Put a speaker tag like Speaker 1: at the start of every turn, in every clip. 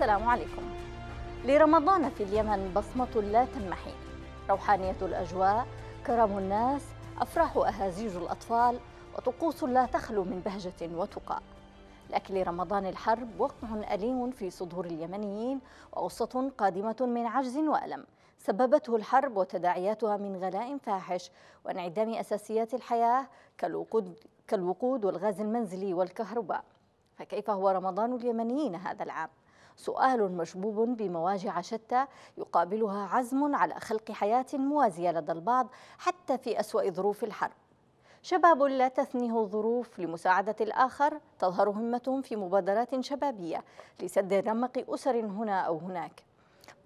Speaker 1: السلام عليكم. لرمضان في اليمن بصمة لا تنمحي. روحانية الأجواء كرم الناس أفراح أهازيج الأطفال وطقوس لا تخلو من بهجة وتقى. لكن لرمضان الحرب وقع أليم في صدور اليمنيين وغصة قادمة من عجز وألم. سببته الحرب وتداعياتها من غلاء فاحش وانعدام أساسيات الحياة كالوقود, كالوقود والغاز المنزلي والكهرباء. فكيف هو رمضان اليمنيين هذا العام؟ سؤال مشبوب بمواجع شتى يقابلها عزم على خلق حياة موازية لدى البعض حتى في أسوأ ظروف الحرب. شباب لا تثنيه الظروف لمساعدة الآخر تظهر همتهم في مبادرات شبابية لسد رمق أسر هنا أو هناك.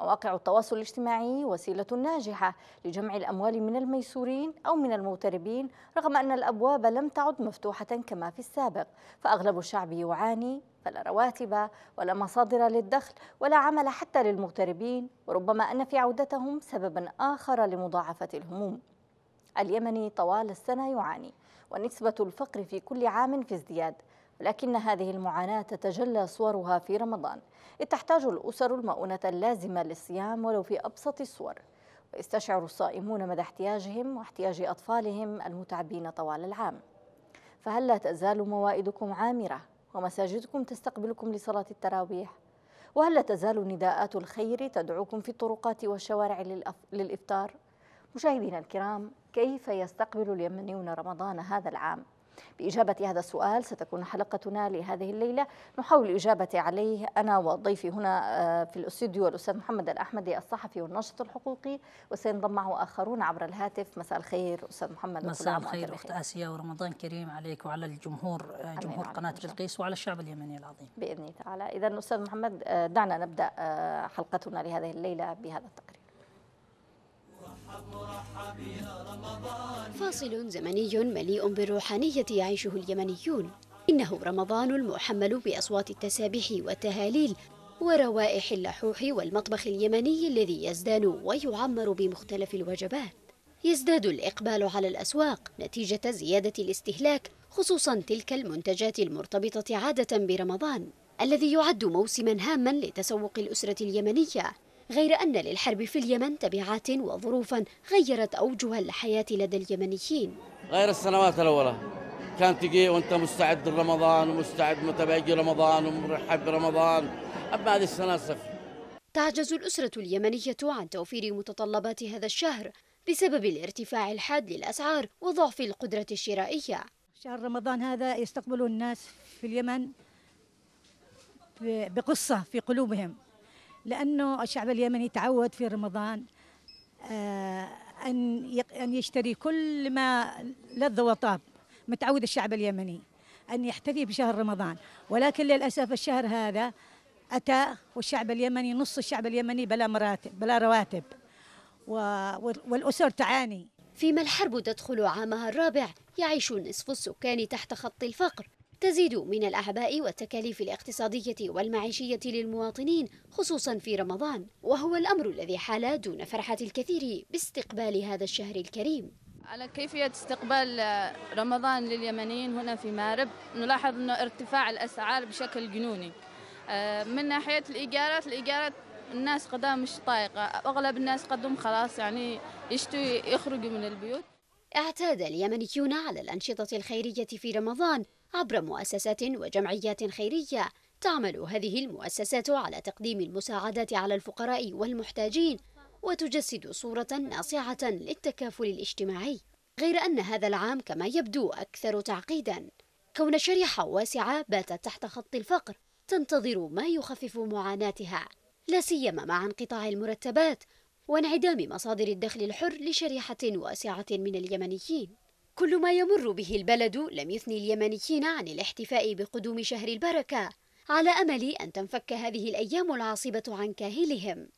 Speaker 1: مواقع التواصل الاجتماعي وسيلة ناجحة لجمع الأموال من الميسورين أو من المغتربين رغم أن الأبواب لم تعد مفتوحة كما في السابق. فأغلب الشعب يعاني فلا رواتب ولا مصادر للدخل ولا عمل حتى للمغتربين وربما أن في عودتهم سببا آخر لمضاعفة الهموم. اليمني طوال السنة يعاني ونسبة الفقر في كل عام في ازدياد. ولكن هذه المعاناة تتجلى صورها في رمضان. إذ تحتاج الأسر المؤونة اللازمة للصيام ولو في أبسط الصور. ويستشعر الصائمون مدى احتياجهم واحتياج أطفالهم المتعبين طوال العام. فهل لا تزال موائدكم عامرة ومساجدكم تستقبلكم لصلاة التراويح؟ وهل لا تزال نداءات الخير تدعوكم في الطرقات والشوارع للإفطار؟ مشاهدينا الكرام كيف يستقبل اليمنيون رمضان هذا العام؟ بإجابة هذا السؤال ستكون حلقتنا لهذه الليلة. نحاول الإجابة عليه أنا وضيفي هنا آه، في الاستوديو الأستاذ محمد الأحمدي الصحفي والناشط الحقوقي وسينضم معه آخرون عبر الهاتف. مساء الخير أستاذ محمد
Speaker 2: مساء الخير أخت آسيا ورمضان كريم عليك وعلى الجمهور آه، جمهور قناة بلقيس وعلى الشعب اليمني العظيم.
Speaker 1: بإذن الله تعالى. إذا أستاذ محمد آه، دعنا نبدأ حلقتنا لهذه الليلة بهذا التقرير.
Speaker 3: فاصل زمني مليء بالروحانية يعيشه اليمنيون. إنه رمضان المحمل بأصوات التسابيح والتهاليل وروائح اللحوح والمطبخ اليمني الذي يزدان ويعمر بمختلف الوجبات. يزداد الإقبال على الأسواق نتيجة زيادة الاستهلاك خصوصا تلك المنتجات المرتبطة عادة برمضان الذي يعد موسما هاما لتسوق الأسرة اليمنية. غير أن للحرب في اليمن تبعات وظروفا غيرت أوجه الحياة لدى اليمنيين.
Speaker 4: غير السنوات الأولى كان تجي وأنت مستعد لرمضان ومستعد متى بيجي رمضان ومرحب برمضان. أما هذه السنة صفر.
Speaker 3: تعجز الأسرة اليمنية عن توفير متطلبات هذا الشهر بسبب الارتفاع الحاد للأسعار وضعف القدرة الشرائية.
Speaker 5: شهر رمضان هذا يستقبل الناس في اليمن بقصة في قلوبهم. لأنه الشعب اليمني تعود في رمضان آه، أن أن يشتري كل ما لذ وطاب. متعود الشعب اليمني أن يحتفي بشهر رمضان. ولكن للأسف الشهر هذا أتى والشعب اليمني نص الشعب اليمني بلا مراتب بلا رواتب. والأسر تعاني.
Speaker 3: فيما الحرب تدخل عامها الرابع يعيش نصف السكان تحت خط الفقر. تزيد من الأعباء والتكاليف الاقتصادية والمعيشية للمواطنين خصوصا في رمضان وهو الأمر الذي حال دون فرحة الكثير باستقبال هذا الشهر الكريم.
Speaker 6: على كيفية استقبال رمضان لليمنيين هنا في مارب نلاحظ أنه ارتفاع الأسعار بشكل جنوني. آه، من ناحية الإيجارات الإيجارات الناس قدام مش طايقة. أغلب الناس قدم خلاص يعني يشتوا يخرجوا من البيوت.
Speaker 3: اعتاد اليمنيون على الأنشطة الخيرية في رمضان عبر مؤسسات وجمعيات خيرية تعمل هذه المؤسسات على تقديم المساعدات على الفقراء والمحتاجين وتجسد صورة ناصعة للتكافل الاجتماعي. غير أن هذا العام كما يبدو أكثر تعقيدا كون شريحة واسعة باتت تحت خط الفقر تنتظر ما يخفف معاناتها لا سيما مع انقطاع المرتبات وانعدام مصادر الدخل الحر لشريحة واسعة من اليمنيين. كل ما يمر به البلد لم يثني اليمنيين عن الاحتفاء بقدوم شهر البركة على أمل أن تنفك هذه الأيام العاصبة عن كاهلهم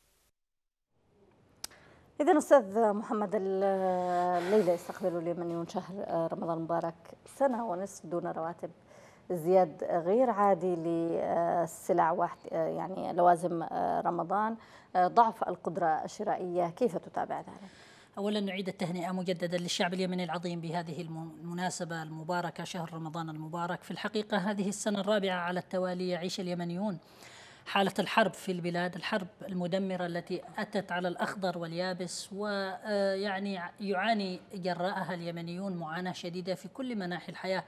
Speaker 1: إذا أستاذ محمد الليلة يستقبل اليمنيون شهر رمضان المبارك سنة ونصف دون رواتب ازدياد غير عادي للسلع واحد يعني لوازم رمضان ضعف القدرة الشرائية كيف تتابع ذلك؟
Speaker 2: أولا نعيد التهنئة مجددا للشعب اليمني العظيم بهذه المناسبة المباركة شهر رمضان المبارك. في الحقيقة هذه السنة الرابعة على التوالي يعيش اليمنيون. حالة الحرب في البلاد الحرب المدمرة التي أتت على الأخضر واليابس ويعني يعاني جراءها اليمنيون معاناة شديدة في كل مناحي الحياة.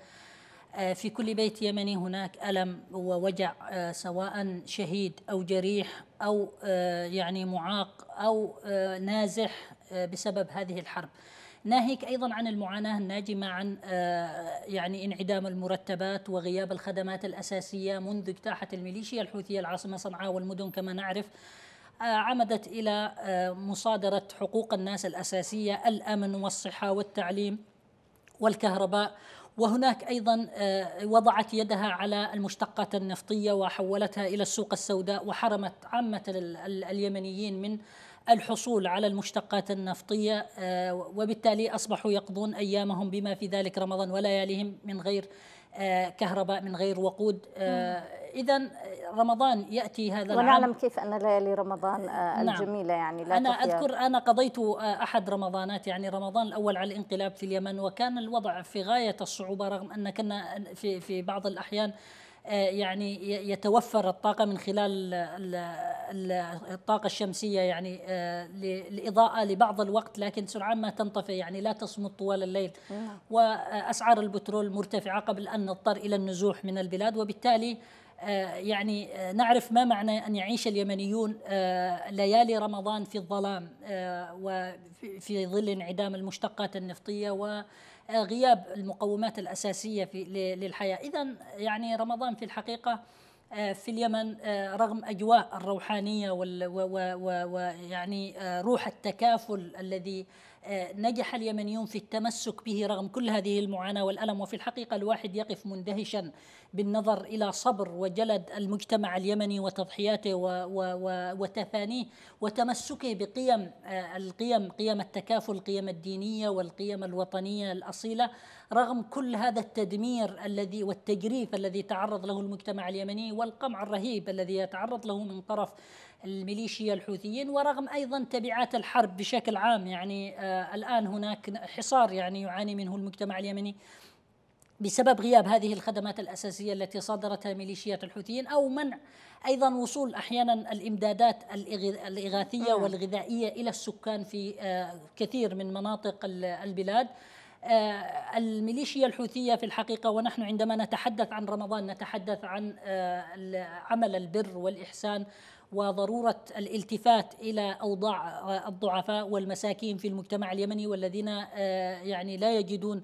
Speaker 2: في كل بيت يمني هناك ألم ووجع سواء شهيد أو جريح أو يعني معاق أو نازح. بسبب هذه الحرب. ناهيك أيضا عن المعاناة الناجمة عن آه، يعني انعدام المرتبات وغياب الخدمات الأساسية منذ اجتاحت الميليشيا الحوثية العاصمة صنعاء والمدن كما نعرف آه، عمدت إلى آه، مصادرة حقوق الناس الأساسية الأمن والصحة والتعليم والكهرباء. وهناك أيضا وضعت يدها على المشتقات النفطية وحولتها إلى السوق السوداء وحرمت عامة اليمنيين من الحصول على المشتقات النفطية آه، وبالتالي أصبحوا يقضون أيامهم بما في ذلك رمضان ولياليهم من غير آه، كهرباء من غير وقود. آه، اذا رمضان يأتي هذا
Speaker 1: العام. ونعلم كيف أن ليالي رمضان نعم. الجميلة يعني
Speaker 2: لا أنا أذكر أنا قضيت أحد رمضانات يعني رمضان الأول على الانقلاب في اليمن وكان الوضع في غاية الصعوبة رغم أن كنا في في بعض الأحيان آه، يعني يتوفر الطاقة من خلال الطاقة الشمسية يعني آه، للإضاءة لبعض الوقت لكن سرعان ما تنطفئ يعني لا تصمد طوال الليل نعم. وأسعار البترول مرتفعة قبل أن نضطر إلى النزوح من البلاد وبالتالي آه، يعني نعرف ما معنى أن يعيش اليمنيون ليالي رمضان في الظلام وفي ظل انعدام المشتقات النفطية و غياب المقومات الأساسية في للحياة. إذا يعني رمضان في الحقيقة آه، في اليمن آه، رغم أجواء الروحانية ويعني آه، روح التكافل الذي نجح اليمنيون في التمسك به رغم كل هذه المعاناة والألم وفي الحقيقة الواحد يقف مندهشا بالنظر إلى صبر وجلد المجتمع اليمني وتضحياته وتفانيه وتمسكه بقيم القيم قيم التكافل القيم الدينية والقيم الوطنية الأصيلة رغم كل هذا التدمير الذي والتجريف الذي تعرض له المجتمع اليمني والقمع الرهيب الذي يتعرض له من طرف الميليشيا الحوثيين ورغم أيضا تبعات الحرب بشكل عام. يعني آه الآن هناك حصار يعني يعاني منه المجتمع اليمني. بسبب غياب هذه الخدمات الأساسية التي صادرتها ميليشيات الحوثيين أو منع أيضا وصول أحيانا الإمدادات الإغاثية نعم. والغذائية إلى السكان في آه كثير من مناطق البلاد آه، الميليشيا الحوثية في الحقيقة ونحن عندما نتحدث عن رمضان نتحدث عن آه، عمل البر والإحسان وضرورة الالتفات إلى أوضاع الضعفاء والمساكين في المجتمع اليمني والذين آه، يعني لا يجدون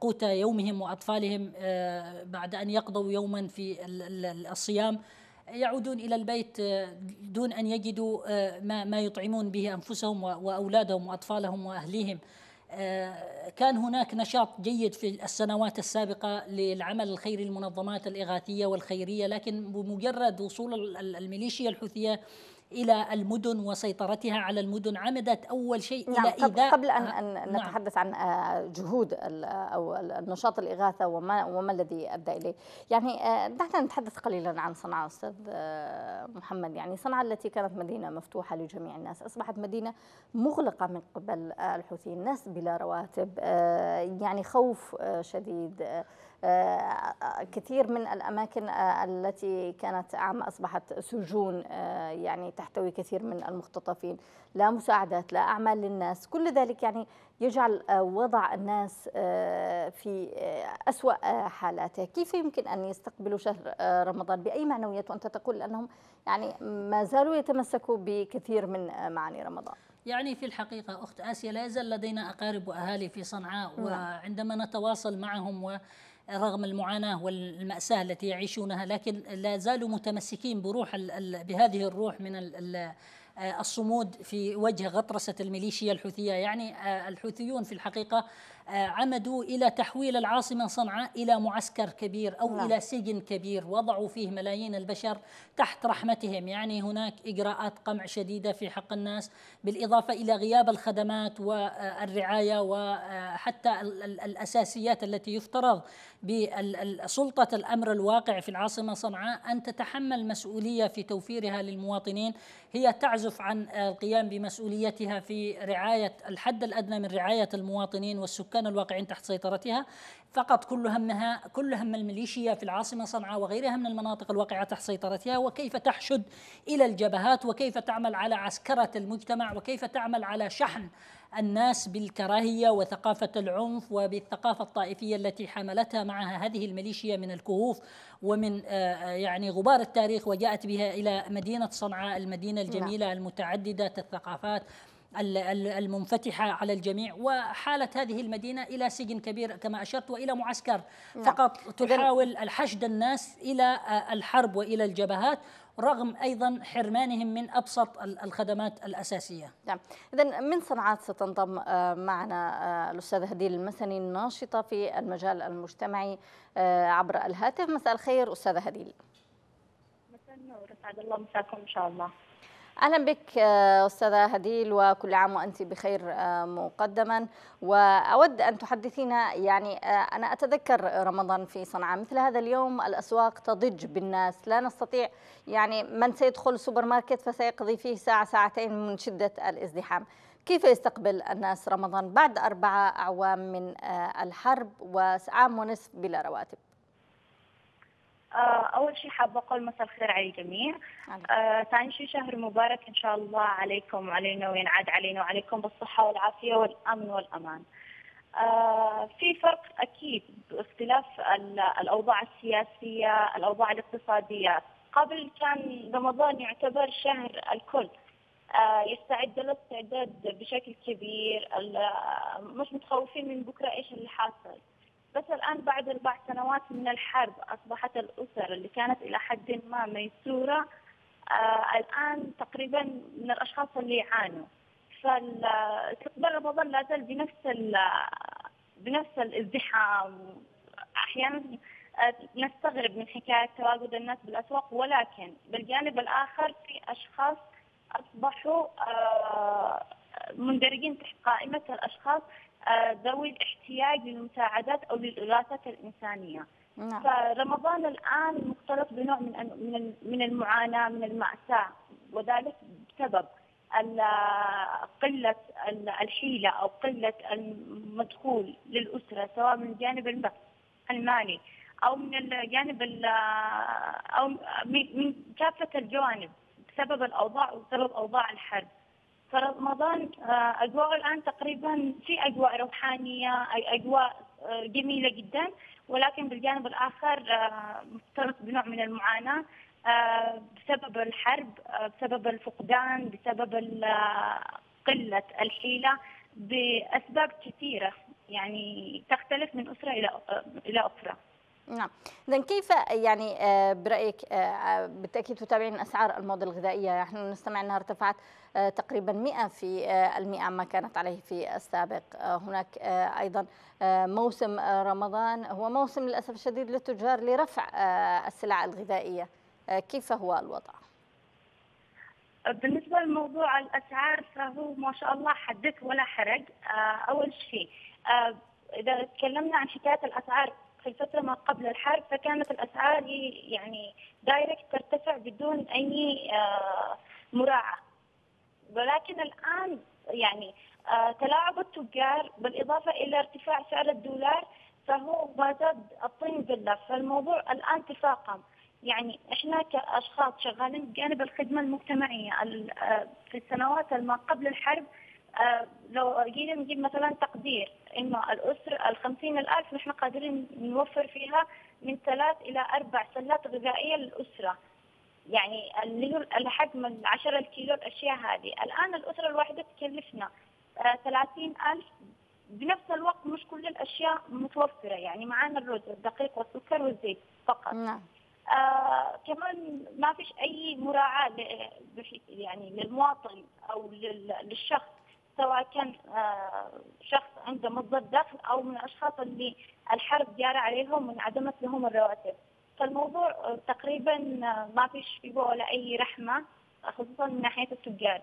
Speaker 2: قوت يومهم وأطفالهم بعد أن يقضوا يوما في الصيام. يعودون إلى البيت دون أن يجدوا ما يطعمون به أنفسهم وأولادهم وأطفالهم وأهليهم. آه، كان هناك نشاط جيد في السنوات السابقة للعمل الخيري المنظمات الإغاثية والخيرية لكن بمجرد وصول الميليشيا الحوثية إلى المدن وسيطرتها على المدن عمدت أول شيء
Speaker 1: نعم
Speaker 2: إلى
Speaker 1: إيذاء. قبل أن, أن نعم. نتحدث عن آه، جهود أو النشاط الإغاثة وما وما الذي أدى إليه. يعني آه، دعنا نتحدث قليلا عن صنعاء أستاذ آه، محمد. يعني صنعاء التي كانت مدينة مفتوحة لجميع الناس. أصبحت مدينة مغلقة من قبل الحوثيين. الناس بلا رواتب يعني خوف شديد كثير من الأماكن آه، التي كانت عامة أصبحت سجون آه، يعني تحتوي كثير من المختطفين. لا مساعدات لا أعمال للناس. كل ذلك يعني يجعل آه، وضع الناس في أسوأ حالاته. كيف يمكن أن يستقبلوا شهر رمضان؟ بأي معنويات؟ وأنت تقول أنهم يعني ما زالوا يتمسكوا بكثير من معاني رمضان.
Speaker 2: يعني في الحقيقة أخت آسيا لا يزال لدينا أقارب وأهالي في صنعاء نعم. وعندما نتواصل معهم و رغم المعاناة والمأساة التي يعيشونها لكن لا زالوا متمسكين بروح بهذه الروح من الصمود في وجه غطرسة الميليشيا الحوثية. يعني آه، الحوثيون في الحقيقة آه، عمدوا إلى تحويل العاصمة صنعاء إلى معسكر كبير أو نعم. إلى سجن كبير. وضعوا فيه ملايين البشر تحت رحمتهم. يعني هناك إجراءات قمع شديدة في حق الناس بالإضافة إلى غياب الخدمات والرعاية وحتى الأساسيات التي يفترض بسلطة الأمر الواقع في العاصمة صنعاء. أن تتحمل مسؤولية في توفيرها للمواطنين هي تعزف عن القيام بمسؤوليتها في رعاية الحد الأدنى من رعاية المواطنين والسكان السكان الواقعين تحت سيطرتها. فقط كل همها كل هم الميليشيا في العاصمة صنعاء وغيرها من المناطق الواقعة تحت سيطرتها. وكيف تحشد إلى الجبهات؟ وكيف تعمل على عسكرة المجتمع؟ وكيف تعمل على شحن الناس بالكراهية وثقافة العنف وبالثقافة الطائفية التي حملتها معها هذه الميليشيا من الكهوف ومن آه، يعني غبار التاريخ وجاءت بها إلى مدينة صنعاء المدينة الجميلة المتعددة الثقافات المنفتحة على الجميع. وحالت هذه المدينة إلى سجن كبير كما أشرت وإلى معسكر. نعم. فقط تحاول الحشد الناس إلى الحرب وإلى الجبهات رغم أيضا حرمانهم من أبسط الخدمات الأساسية.
Speaker 1: نعم، اذا من صنعاء ستنضم آه، معنا آه، الاستاذه هديل المسني الناشطة في المجال المجتمعي آه، عبر الهاتف، مساء الخير أستاذة هديل.
Speaker 7: مساء النور، أسعد الله مساكم إن شاء الله.
Speaker 1: أهلا بك آه، أستاذة هديل وكل عام وأنت بخير آه، مقدما. وأود أن تحدثينا يعني آه، أنا أتذكر رمضان في صنعاء. مثل هذا اليوم الأسواق تضج بالناس. لا نستطيع يعني من سيدخل السوبر ماركت فسيقضي فيه ساعة ساعتين من شدة الازدحام. كيف يستقبل الناس رمضان بعد أربعة أعوام من الحرب وعام ونصف بلا رواتب؟
Speaker 7: آه، أول شيء حابة أقول مساء الخير على الجميع. آه، ثاني شيء شهر مبارك إن شاء الله عليكم وعلينا وينعاد علينا وعليكم بالصحة والعافية والأمن والأمان. آه، في فرق أكيد باختلاف الأوضاع السياسية الأوضاع الاقتصادية. قبل كان رمضان يعتبر شهر الكل. يستعد له استعداد بشكل كبير. مش متخوفين من بكرة إيش اللي حاصل. بس الآن بعد أربع سنوات من الحرب أصبحت الأسر اللي كانت إلى حد ما ميسورة آه الآن تقريبا من الأشخاص اللي يعانوا. فاستقبال رمضان لا زال بنفس بنفس الازدحام. أحيانا آه، نستغرب من حكاية تواجد الناس بالأسواق ولكن بالجانب الآخر في أشخاص أصبحوا آه، مندرجين تحت قائمة الأشخاص ذوي الاحتياج للمساعدات أو للاغاثات الإنسانية. نعم. فرمضان الآن مختلط بنوع من من من المعاناة من المأساة وذلك بسبب قلة الحيلة أو قلة المدخول للأسرة سواء من الجانب المالي أو من الجانب أو من كافة الجوانب بسبب الأوضاع وبسبب أوضاع الحرب. فرمضان آه، أجواء الآن تقريبا في أجواء روحانية أجواء آه، جميلة جدا ولكن بالجانب الآخر آه، مختلط بنوع من المعاناة بسبب الحرب بسبب الفقدان بسبب قلة الحيلة بأسباب كثيرة يعني تختلف من أسرة إلى إلى أخرى.
Speaker 1: نعم. إذا كيف يعني برأيك بالتأكيد تتابعين أسعار المواد الغذائية؟ نحن نستمع أنها ارتفعت آه، تقريبا 100 في آه، المئة ما كانت عليه في السابق. آه، هناك أيضا موسم رمضان. هو موسم للأسف الشديد للتجار لرفع السلع الغذائية. كيف هو الوضع؟
Speaker 7: بالنسبة لموضوع الأسعار فهو ما شاء الله حدث ولا حرج. أول شيء إذا تكلمنا عن حكاية الأسعار في الفترة ما قبل الحرب فكانت الأسعار يعني دايركت ترتفع بدون أي مراعاة. ولكن الآن يعني آه، تلاعب التجار بالإضافة إلى ارتفاع سعر الدولار فهو ما زاد الطين بالله فالموضوع الآن تفاقم. يعني إحنا كأشخاص شغالين بجانب الخدمة المجتمعية آه، في السنوات ما قبل الحرب آه، لو جينا نجيب مثلا تقدير إنه الأسرة ال 50000 نحن قادرين نوفر فيها من ثلاث إلى أربع سلات غذائية للأسرة. يعني اللي هو الحجم ال 10 كيلو الأشياء هذه. الآن الأسرة الواحدة تكلفنا 30000 آه، بنفس الوقت مش كل الأشياء متوفرة. يعني معانا الرز والدقيق والسكر والزيت فقط. نعم. آه كمان ما فيش أي مراعاة يعني للمواطن أو للشخص. سواء كان آه شخص عنده مصدر دخل أو من الأشخاص اللي الحرب جارى عليهم وانعدمت لهم الرواتب. فالموضوع تقريبا ما فيش فيه ولا أي رحمة خصوصا من ناحية التجار.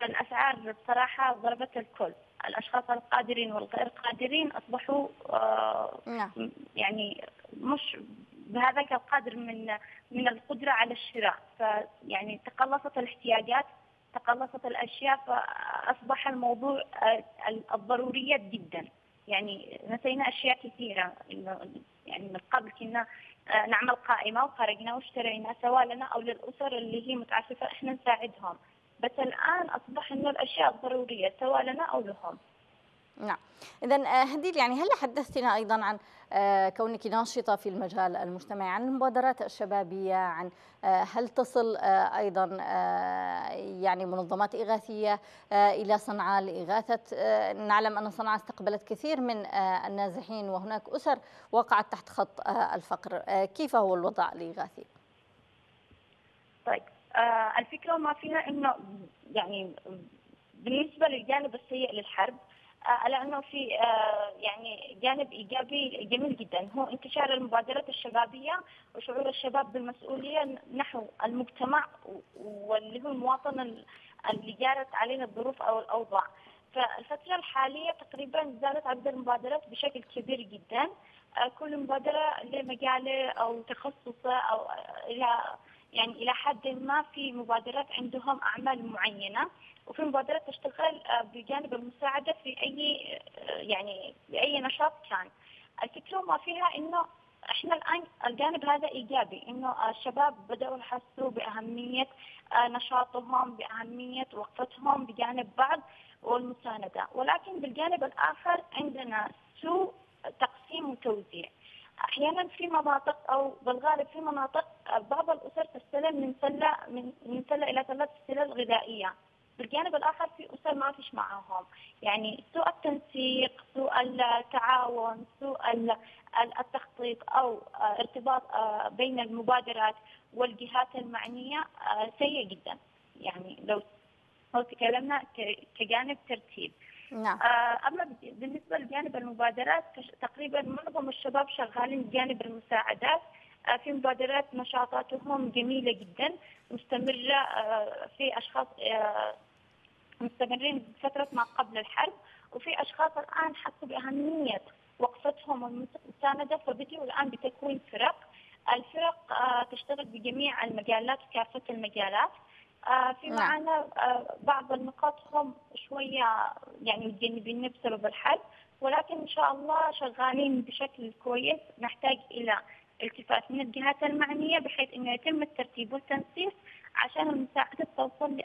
Speaker 7: فالأسعار بصراحة ضربت الكل. الأشخاص القادرين والغير قادرين أصبحوا آه، نعم. يعني مش بهذاك القدر من من القدرة على الشراء. فيعني تقلصت الاحتياجات تقلصت الأشياء فأصبح الموضوع آه، الضروريات جدا. يعني نسينا أشياء كثيرة إنه يعني من قبل كنا آه، نعمل قائمة وخرجنا واشترينا سواء لنا أو للأسر اللي هي متعففة إحنا نساعدهم. بس الآن أصبح إنه الأشياء ضروريه سواء لنا أو لهم.
Speaker 1: نعم. إذا آه، هديل يعني هلا حدثتنا أيضا عن آه، كونك ناشطة في المجال المجتمعي عن المبادرات الشبابية عن آه، هل تصل أيضا يعني منظمات إغاثية إلى صنعاء لإغاثة؟ نعلم أن صنعاء استقبلت كثير من النازحين وهناك أسر وقعت تحت خط الفقر. كيف هو الوضع الإغاثي؟
Speaker 7: طيب الفكرة ما فيها أنه يعني بالنسبة للجانب السيء للحرب لأنه في آه، يعني جانب إيجابي جميل جدا. هو انتشار المبادرات الشبابية وشعور الشباب بالمسؤولية نحو المجتمع واللي هو المواطن اللي جارت عليه الظروف أو الأوضاع. فالفترة الحالية تقريبا زادت عدد المبادرات بشكل كبير جدا. آه، كل مبادرة لمجاله أو تخصصه أو إلى يعني إلى حد ما في مبادرات عندهم أعمال معينة. وفي مبادرات تشتغل آه، بجانب المساعدة في أي آه، يعني باي نشاط كان. الفكرة ما فيها إنه إحنا الآن الجانب هذا إيجابي إنه الشباب بدأوا يحسوا بأهمية آه، نشاطهم بأهمية وقفتهم بجانب بعض والمساندة. ولكن بالجانب الآخر عندنا سوء تقسيم وتوزيع. أحيانا في مناطق أو بالغالب في مناطق بعض الأسر تستلم من سلة من من سلة إلى ثلاث سلال غذائية. بالجانب الآخر في أسر ما فيش معاهم. يعني سوء التنسيق سوء التعاون سوء التخطيط أو ارتباط بين المبادرات والجهات المعنية سيء جدا. يعني لو لو تكلمنا كجانب ترتيب.
Speaker 1: نعم.
Speaker 7: أما بالنسبة لجانب المبادرات تقريبا معظم الشباب شغالين بجانب المساعدات. في مبادرات نشاطاتهم جميلة جدا مستمرة في أشخاص مستمرين بفترة ما قبل الحرب وفي أشخاص الآن حسوا بأهمية وقفتهم والمساندة فبدأوا الآن بتكوين فرق. الفرق آه، تشتغل بجميع المجالات كافة المجالات. آه، في نعم. معنا آه، بعض النقاط هم شوية يعني متجنبين بسبب الحرب ولكن إن شاء الله شغالين بشكل كويس. نحتاج إلى التفات من الجهات المعنية بحيث أنه يتم الترتيب والتنسيق عشان المساعدة توصل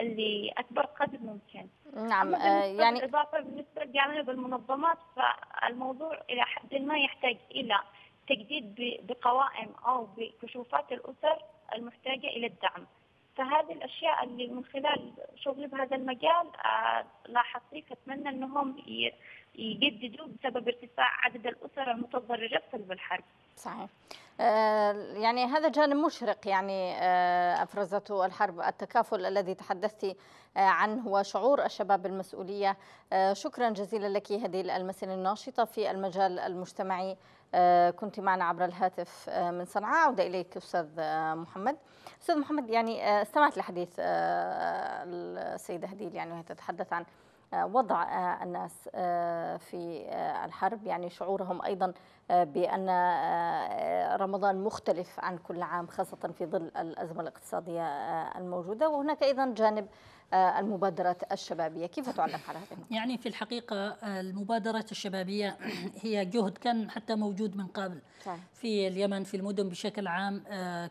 Speaker 7: لأكبر قدر ممكن.
Speaker 1: نعم آه يعني
Speaker 7: بالإضافة بالنسبة لجانب المنظمات فالموضوع إلى حد ما يحتاج إلى تجديد بقوائم أو بكشوفات الأسر المحتاجة إلى الدعم. فهذه الأشياء اللي من خلال شغلي بهذا المجال آه لاحظت فأتمنى أنهم يجددوا بسبب ارتفاع عدد الأسر المتضررة بسبب الحرب.
Speaker 1: صحيح. آه، يعني هذا جانب مشرق يعني آه، أفرزته الحرب. التكافل الذي تحدثت آه، عنه وشعور الشباب بالمسؤوليه شكرا جزيلا لك هديل المسن الناشطة في المجال المجتمعي. كنت معنا عبر الهاتف من صنعاء. عودة إليك أستاذ محمد. أستاذ محمد يعني استمعت لحديث السيدة هديل يعني وهي تتحدث عن وضع الناس في الحرب. يعني شعورهم أيضا بأن آه، رمضان مختلف عن كل عام خاصة في ظل الأزمة الاقتصادية آه، الموجودة. وهناك أيضا جانب آه، المبادرات الشبابية. كيف تعلق على هذه
Speaker 2: يعني في الحقيقة المبادرات الشبابية هي جهد كان حتى موجود من قبل. صحيح. في اليمن في المدن بشكل عام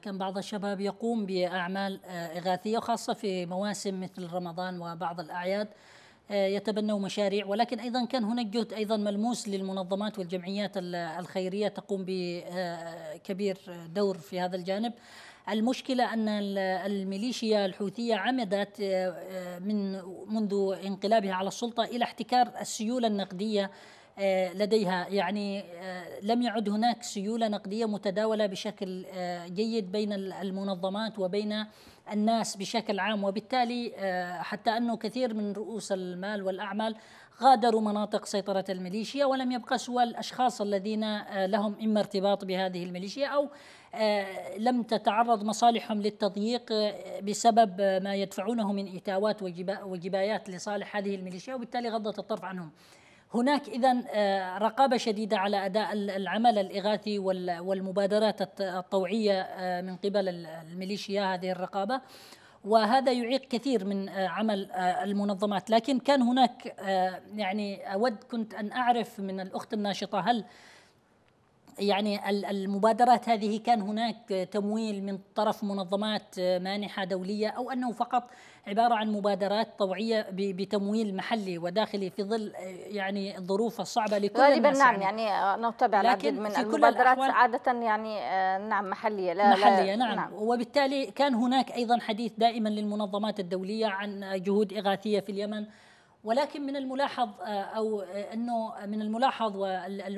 Speaker 2: كان بعض الشباب يقوم بأعمال إغاثية وخاصة في مواسم مثل رمضان وبعض الأعياد. آه، يتبنوا مشاريع. ولكن أيضا كان هناك جهد أيضا ملموس للمنظمات والجمعيات الخيرية تقوم بكبير دور في هذا الجانب. المشكلة أن الميليشيا الحوثية عمدت آه، آه، من منذ انقلابها على السلطة إلى احتكار السيولة النقدية لديها. يعني لم يعد هناك سيولة نقدية متداولة بشكل جيد بين المنظمات وبين الناس بشكل عام وبالتالي آه، حتى أنه كثير من رؤوس المال والأعمال غادروا مناطق سيطرة الميليشيا ولم يبقى سوى الأشخاص الذين آه، لهم إما ارتباط بهذه الميليشيا أو آه، لم تتعرض مصالحهم للتضييق بسبب ما يدفعونه من إتاوات وجبايات لصالح هذه الميليشيا وبالتالي غضت الطرف عنهم. هناك اذا آه، رقابة شديدة على أداء العمل الإغاثي والمبادرات الطوعية آه، من قبل الميليشيا هذه الرقابة. وهذا يعيق كثير من عمل المنظمات. لكن كان هناك يعني أود كنت أن أعرف من الأخت الناشطة هل يعني المبادرات هذه كان هناك تمويل من طرف منظمات مانحة دولية أو أنه فقط عبارة عن مبادرات طوعية بتمويل محلي وداخلي في ظل يعني الظروف الصعبة لكل
Speaker 1: غالبا نعم يعني, يعني نتابع العديد من المبادرات عادة يعني آه، نعم محلية
Speaker 2: لا محلية لا نعم. نعم وبالتالي كان هناك أيضا حديث دائما للمنظمات الدولية عن جهود إغاثية في اليمن ولكن من الملاحظ آه، أو آه، أنه من الملاحظ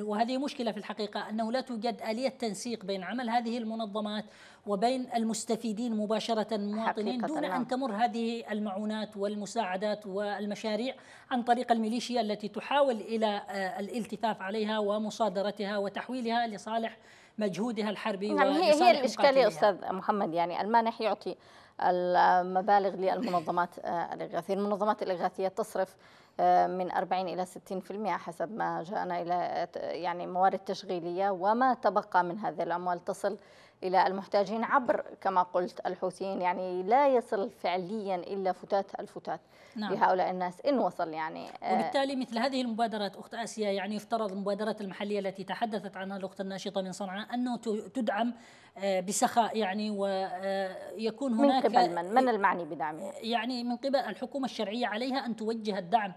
Speaker 2: وهذه مشكلة في الحقيقة أنه لا توجد آلية تنسيق بين عمل هذه المنظمات وبين المستفيدين مباشرة المواطنين دون أن نعم. تمر هذه المعونات والمساعدات والمشاريع عن طريق الميليشيا التي تحاول إلى آه، الالتفاف عليها ومصادرتها وتحويلها لصالح مجهودها الحربي
Speaker 1: نعم هي هي الإشكالية أستاذ محمد يعني المانح يعطي المبالغ للمنظمات الإغاثية. المنظمات الإغاثية تصرف آه، من 40 إلى 60% حسب ما جاءنا إلى يعني موارد تشغيلية وما تبقى من هذه الأموال. تصل إلى المحتاجين عبر كما قلت الحوثيين يعني لا يصل فعليا إلا فتات الفتات نعم. لهؤلاء الناس إن وصل يعني
Speaker 2: آه، وبالتالي مثل هذه المبادرات أخت آسيا يعني يفترض المبادرات المحلية التي تحدثت عنها الأخت الناشطة من صنعاء أنه تدعم آه، بسخاء يعني ويكون هناك
Speaker 1: من قبل من من المعني بدعمها
Speaker 2: يعني من قبل الحكومة الشرعية عليها أن توجه الدعم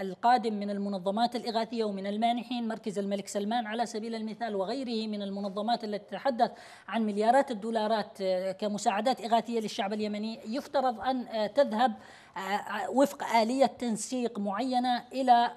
Speaker 2: القادم من المنظمات الإغاثية ومن المانحين مركز الملك سلمان على سبيل المثال وغيره من المنظمات التي تتحدث عن مليارات الدولارات آه، كمساعدات إغاثية للشعب اليمني. يفترض أن آه، تذهب وفق آلية تنسيق معينة إلى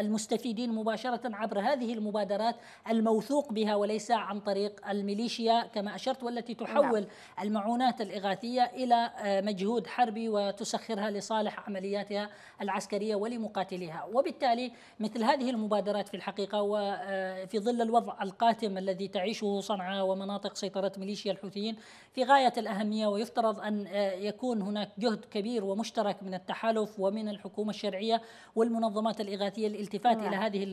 Speaker 2: المستفيدين مباشرة عبر هذه المبادرات الموثوق بها وليس عن طريق الميليشيا كما أشرت والتي تحول نعم. المعونات الإغاثية إلى مجهود حربي وتسخرها لصالح عملياتها العسكرية ولمقاتليها وبالتالي مثل هذه المبادرات في الحقيقة وفي ظل الوضع القاتم الذي تعيشه صنعاء ومناطق سيطرة ميليشيا الحوثيين في غاية الأهمية ويفترض أن يكون هناك جهد كبير ومشترك مشترك من التحالف ومن الحكومة الشرعية والمنظمات الإغاثية للالتفات نعم. إلى هذه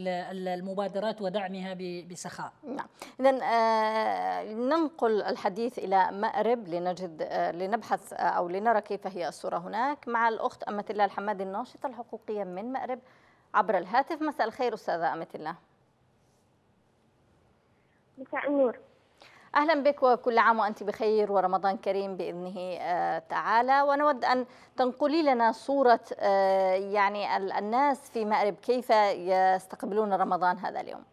Speaker 2: المبادرات ودعمها بسخاء.
Speaker 1: نعم. إذا آه ننقل الحديث إلى مأرب لنجد آه لنبحث آه أو لنرى كيف هي الصورة هناك. مع الأخت أمة الله الحمادي الناشطة الحقوقية من مأرب عبر الهاتف. مساء الخير أستاذة أمة الله
Speaker 8: مساء النور.
Speaker 1: أهلا بك وكل عام وأنت بخير ورمضان كريم بإذنه آه، تعالى. ونود أن تنقلي لنا صورة آه، يعني الناس في مأرب كيف يستقبلون رمضان هذا اليوم.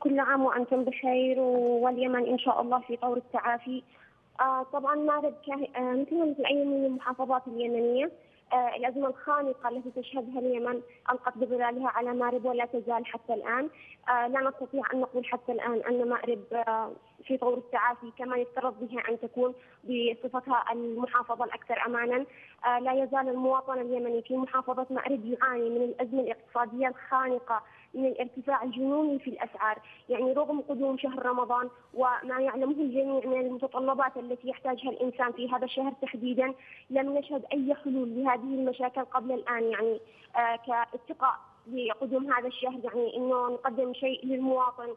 Speaker 8: كل عام وأنتم بخير واليمن إن شاء الله في طور التعافي. آه، طبعا مأرب مثل أي من المحافظات اليمنية. آه، الأزمة الخانقة التي تشهدها اليمن ألقت بظلالها على مأرب ولا تزال حتى الآن. آه، لا نستطيع أن نقول حتى الآن أن مأرب آه، في طور التعافي كما يفترض بها أن تكون بصفتها المحافظة الأكثر أمانا. لا يزال المواطن اليمني في محافظة مأرب يعاني من الأزمة الاقتصادية الخانقة من الارتفاع الجنوني في الأسعار، يعني رغم قدوم شهر رمضان وما يعلمه الجميع من المتطلبات التي يحتاجها الإنسان في هذا الشهر تحديدا، لم نشهد أي حلول لهذه المشاكل قبل الآن. يعني آه كاتقاء بقدوم هذا الشهر يعني إنه نقدم شيء للمواطن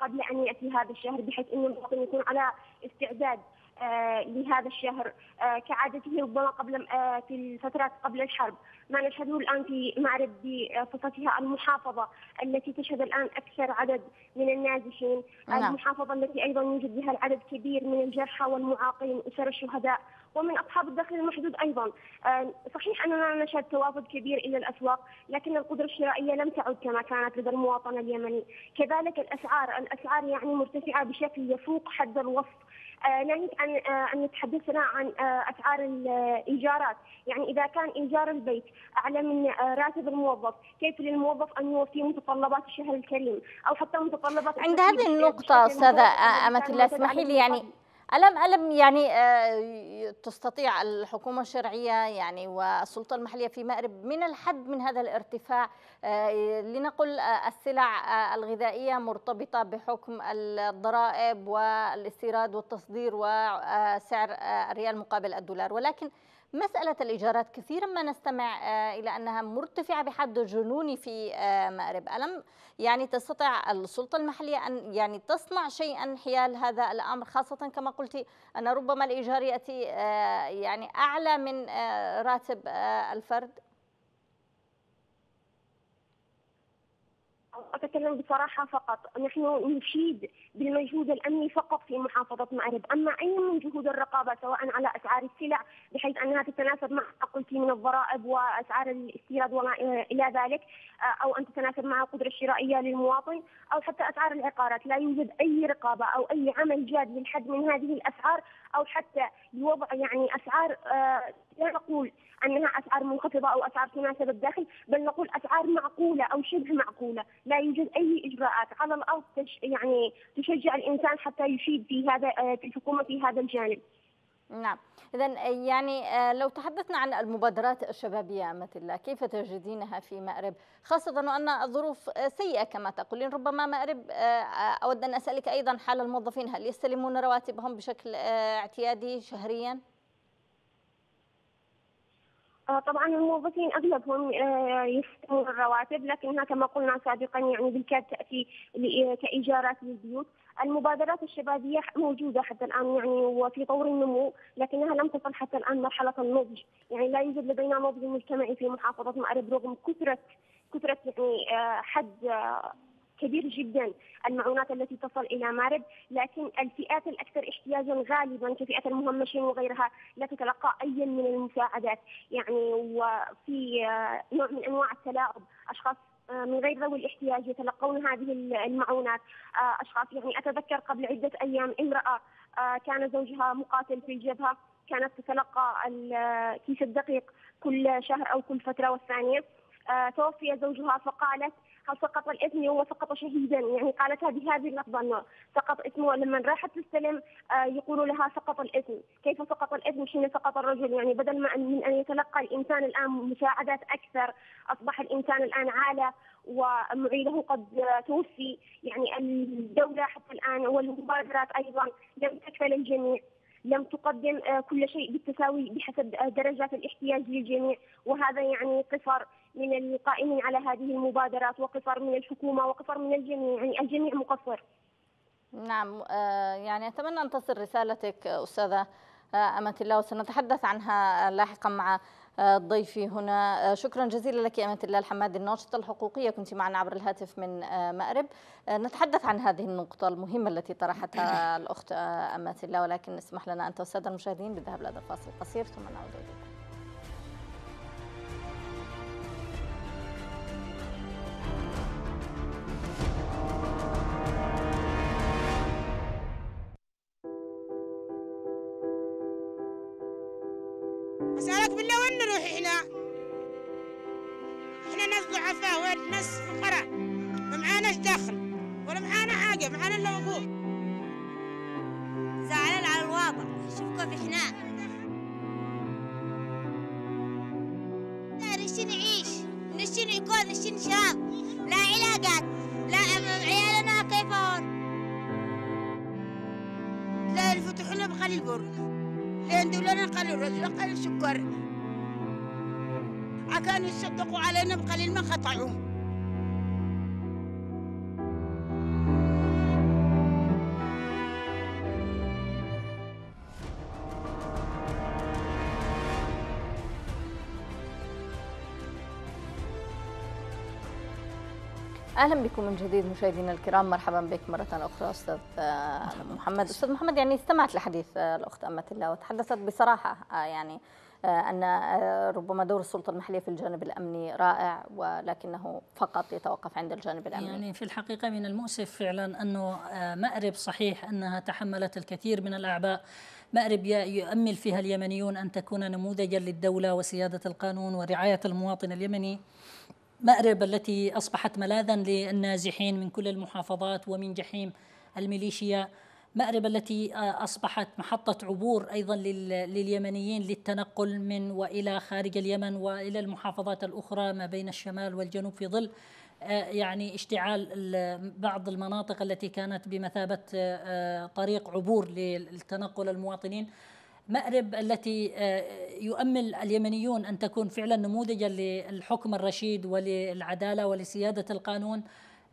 Speaker 8: قبل أن يأتي هذا الشهر بحيث انه المواطن يكون على استعداد لهذا الشهر آه، كعادته ربما قبل آه، في الفترات قبل الحرب ما نشهده الآن في معرض بصفتها المحافظة التي تشهد الآن أكثر عدد من النازحين نعم. المحافظة التي أيضا يوجد بها العدد كبير من الجرحى والمعاقين أسر الشهداء ومن أصحاب الدخل المحدود أيضا. صحيح أننا نشهد توافد كبير إلى الأسواق لكن القدرة الشرائية لم تعد كما كانت لدى المواطن اليمني. كذلك الأسعار الأسعار يعني مرتفعة بشكل يفوق حد الوصف. آه، نريد أن آه، أن نتحدث هنا عن آه، أسعار الإيجارات، يعني إذا كان إيجار البيت أعلى من راتب الموظف، كيف للموظف أن يوفي متطلبات الشهر الكريم؟ أو حتى متطلبات
Speaker 1: عند هذه النقطة أستاذة أمة الله اسمحي لي يعني ألم ألم يعني تستطيع الحكومة الشرعية يعني والسلطة المحلية في مأرب من الحد من هذا الارتفاع لنقل السلع الغذائية مرتبطة بحكم الضرائب والإستيراد والتصدير وسعر الريال مقابل الدولار. ولكن مسألة الإيجارات كثيرا ما نستمع آه، إلى أنها مرتفعة بحد جنوني في آه، مأرب ألم. يعني تستطيع السلطة المحلية أن يعني تصنع شيئا حيال هذا الأمر خاصة كما قلت أن ربما الإيجار يأتي آه، يعني أعلى من راتب الفرد.
Speaker 8: أتكلم بصراحة فقط. نحن نشيد بالمجهود الأمني فقط في محافظة مأرب أما أي من جهود الرقابة؟ سواء على أسعار السلع بحيث أنها تتناسب مع قلت من الضرائب وأسعار الاستيراد وما إلى ذلك أو أن تتناسب مع القدرة الشرائية للمواطن أو حتى أسعار العقارات. لا يوجد أي رقابة أو أي عمل جاد للحد من هذه الأسعار أو حتى لوضع يعني أسعار آه، لا نقول أنها أسعار منخفضة أو أسعار تناسب الدخل بل نقول أسعار معقولة أو شبه معقولة. لا يوجد أي إجراءات على الأرض تش يعني تشجع الإنسان حتى يشيد في هذا آه، في الحكومة في هذا الجانب.
Speaker 1: نعم. إذا يعني آه، لو تحدثنا عن المبادرات الشبابية أمة الله كيف تجدينها في مأرب؟ خاصة وأن الظروف سيئة كما تقولين ربما مأرب أود أن أسألك أيضا حال الموظفين هل يستلمون رواتبهم بشكل اعتيادي شهريا؟
Speaker 8: آه، طبعا الموظفين أغلبهم آه، يستلمون الرواتب لكنها كما قلنا سابقا يعني بالكاد تأتي كإيجارات للبيوت. المبادرات الشبابية موجودة حتى الآن يعني وفي طور النمو لكنها لم تصل حتى الآن مرحلة النضج. يعني لا يوجد لدينا نضج مجتمعي في محافظة مأرب رغم كثرة كثرة يعني آه، حد كبير جدا المعونات التي تصل إلى مارب لكن الفئات الأكثر احتياجا غالبا كفئة المهمشين وغيرها لا تتلقى أي من المساعدات. يعني وفي آه، نوع من أنواع التلاعب أشخاص آه، من غير ذوي الاحتياج يتلقون هذه المعونات. آه، أشخاص يعني أتذكر قبل عدة أيام امرأة كان زوجها مقاتل في الجبهة كانت تتلقى كيس الدقيق كل شهر أو كل فترة والثانية. توفي زوجها فقالت هل سقط الاسم هو سقط شهيدا؟ يعني قالتها بهذه اللفظة سقط اسمه لما راحت تستلم آه، يقولوا لها سقط الاسم، كيف سقط الاسم حين سقط الرجل. يعني بدل ما من أن يتلقى الإنسان الآن مساعدات أكثر أصبح الإنسان الآن عالة ومعيله قد توفي. يعني الدولة حتى الآن والمبادرات أيضا لم تكفل الجميع لم تقدم آه، كل شيء بالتساوي بحسب درجات الاحتياج للجميع. وهذا يعني قصر من القائمين على هذه المبادرات وقصر من الحكومة وقصر من الجميع يعني الجميع مقصر
Speaker 1: نعم آه، يعني أتمنى أن تصل رسالتك أستاذة أمة الله وسنتحدث عنها لاحقا مع ضيفي هنا. شكرا جزيلا لك أمة الله الحمادي الناشطة الحقوقية. كنت معنا عبر الهاتف من مأرب. نتحدث عن هذه النقطة المهمة التي طرحتها الأخت أمة الله. ولكن اسمح لنا أنت والسادة المشاهدين بالذهاب لهذا الفاصل القصير ثم نعود إليكم.
Speaker 9: نشرب لا علاقات. لا عيالنا كيفون
Speaker 10: لا الفتحنا بقليل برد لين دولنا قالوا الرجل قال السكر. عكانوا يصدقوا علينا بقليل ما قطعوه
Speaker 1: أهلا بكم من جديد مشاهدينا الكرام. مرحبا بك مرة أخرى أستاذ آه، محمد. أستاذ محمد يعني استمعت لحديث آه، الأخت أمة الله وتحدثت بصراحة آه، يعني أن ربما دور السلطة المحلية في الجانب الأمني رائع ولكنه فقط يتوقف عند الجانب الأمني.
Speaker 2: يعني في الحقيقة من المؤسف فعلا أنه مأرب صحيح أنها تحملت الكثير من الأعباء. مأرب يؤمل فيها اليمنيون أن تكون نموذجا للدولة وسيادة القانون ورعاية المواطن اليمني. مأرب التي أصبحت ملاذا للنازحين من كل المحافظات ومن جحيم الميليشيا. مأرب التي أصبحت محطة عبور أيضا لليمنيين للتنقل من وإلى خارج اليمن وإلى المحافظات الأخرى ما بين الشمال والجنوب في ظل يعني اشتعال بعض المناطق التي كانت بمثابة طريق عبور للتنقل المواطنين. مأرب التي آه، يؤمل اليمنيون أن تكون فعلا نموذجا للحكم الرشيد وللعدالة ولسيادة القانون.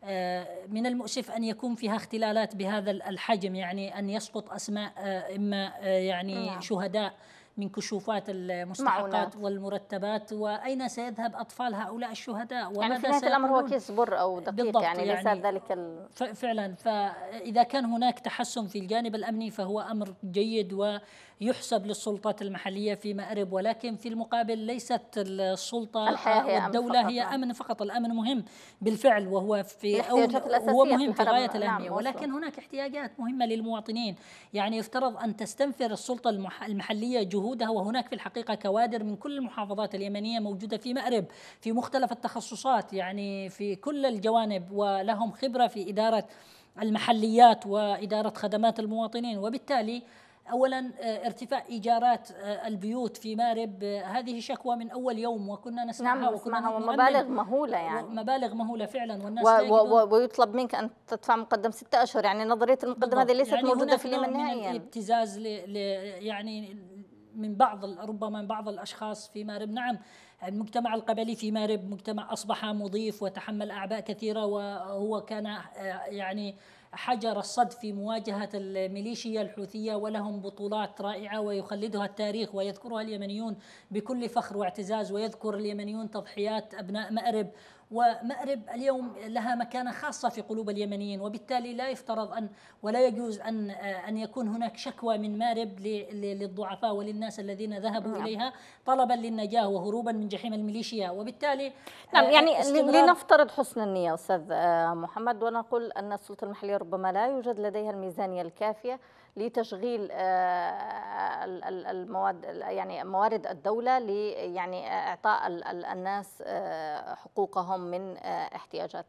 Speaker 2: آه، من المؤسف أن يكون فيها اختلالات بهذا الحجم يعني أن يسقط أسماء آه، إما يعني نعم. شهداء من كشوفات المستحقات معونات. والمرتبات. وأين سيذهب أطفال هؤلاء الشهداء؟
Speaker 1: يعني في نهاية الأمر هو كيس بر أو دقيق يعني, يعني ليس ذلك ال...
Speaker 2: فعلا. فإذا كان هناك تحسن في الجانب الأمني فهو أمر جيد و يحسب للسلطات المحلية في مأرب ولكن في المقابل ليست السلطة
Speaker 1: هي
Speaker 2: والدولة هي
Speaker 1: نعم.
Speaker 2: أمن فقط. الأمن مهم بالفعل وهو في أو هو مهم في غاية الأهمية نعم ولكن هناك احتياجات مهمة للمواطنين. يعني يفترض أن تستنفر السلطة المحلية جهودها وهناك في الحقيقة كوادر من كل المحافظات اليمنية موجودة في مأرب في مختلف التخصصات يعني في كل الجوانب ولهم خبرة في إدارة المحليات وإدارة خدمات المواطنين. وبالتالي اولا آه، ارتفاع إيجارات آه، البيوت في مارب آه، هذه شكوى من أول يوم وكنا نسمعها
Speaker 1: نعم وكنا مبالغ مهولة يعني.
Speaker 2: مبالغ مهولة فعلا
Speaker 1: والناس و و ويطلب منك أن تدفع مقدم ستة أشهر يعني نظرية المقدم هذه ليست يعني موجودة في اليمن نهائيا
Speaker 2: ابتزاز ل يعني من بعض ربما من بعض الأشخاص في مارب. نعم المجتمع القبلي في مارب مجتمع أصبح مضيف وتحمل أعباء كثيرة وهو كان يعني حجر الصد في مواجهة الميليشيا الحوثية ولهم بطولات رائعة ويخلدها التاريخ ويذكرها اليمنيون بكل فخر واعتزاز ويذكر اليمنيون تضحيات أبناء مأرب ومأرب اليوم لها مكانة خاصة في قلوب اليمنيين وبالتالي لا يفترض أن ولا يجوز أن أن يكون هناك شكوى من مأرب للضعفاء وللناس الذين ذهبوا نعم. إليها طلبا للنجاة وهروبا من جحيم الميليشيا وبالتالي
Speaker 1: نعم يعني لنفترض حسن النية أستاذ آه، محمد ونقول أن السلطة المحلية ربما لا يوجد لديها الميزانية الكافية لتشغيل آه، المواد يعني موارد الدولة يعني إعطاء الناس آه، حقوقهم من آه، احتياجات.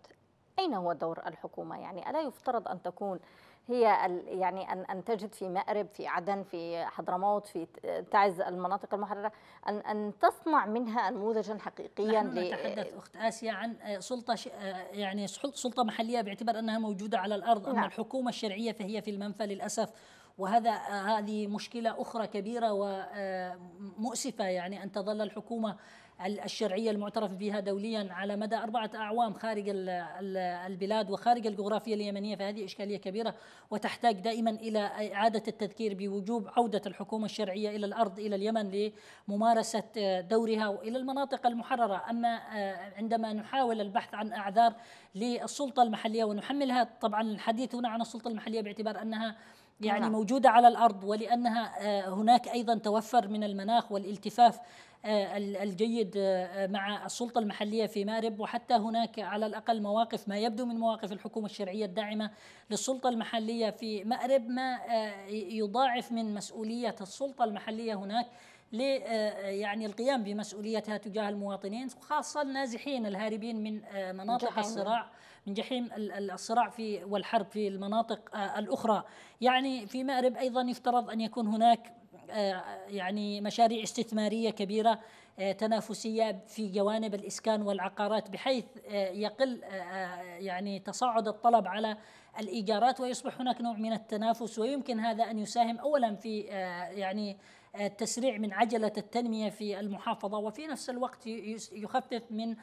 Speaker 1: أين هو دور الحكومة؟ يعني ألا يفترض أن تكون هي يعني ان أن تجد في مأرب في عدن في حضرموت في تعز المناطق المحررة ان أن تصنع منها نموذجا حقيقيا
Speaker 2: نحن نتحدث أخت آسيا عن سلطة يعني سلطة محلية باعتبار أنها موجودة على الأرض أما نعم. الحكومة الشرعية فهي في المنفى للأسف وهذا هذه مشكلة أخرى كبيرة ومؤسفه يعني أن تظل الحكومة الشرعية المعترف بها دوليا على مدى أربعة أعوام خارج البلاد وخارج الجغرافيا اليمنية فهذه إشكالية كبيرة وتحتاج دائما إلى إعادة التذكير بوجوب عودة الحكومة الشرعية إلى الأرض إلى اليمن لممارسة دورها وإلى المناطق المحررة أما عندما نحاول البحث عن أعذار للسلطة المحلية ونحملها طبعا الحديث هنا عن السلطة المحلية باعتبار أنها يعني نعم. موجودة على الأرض ولأنها هناك أيضا توفر من المناخ والالتفاف آه، الجيد آه، مع السلطة المحلية في مارب وحتى هناك على الأقل مواقف ما يبدو من مواقف الحكومة الشرعية الداعمة للسلطة المحلية في مأرب ما آه، يضاعف من مسؤولية السلطة المحلية هناك يعني القيام بمسؤوليتها تجاه المواطنين خاصة النازحين الهاربين من مناطق جحيم. الصراع من جحيم الصراع في والحرب في المناطق الأخرى يعني في مأرب أيضا يفترض أن يكون هناك آه، يعني مشاريع استثمارية كبيرة آه، تنافسية في جوانب الإسكان والعقارات بحيث آه، يقل يعني تصاعد الطلب على الإيجارات ويصبح هناك نوع من التنافس ويمكن هذا أن يساهم اولا في يعني التسريع من عجلة التنمية في المحافظة وفي نفس الوقت يخفف من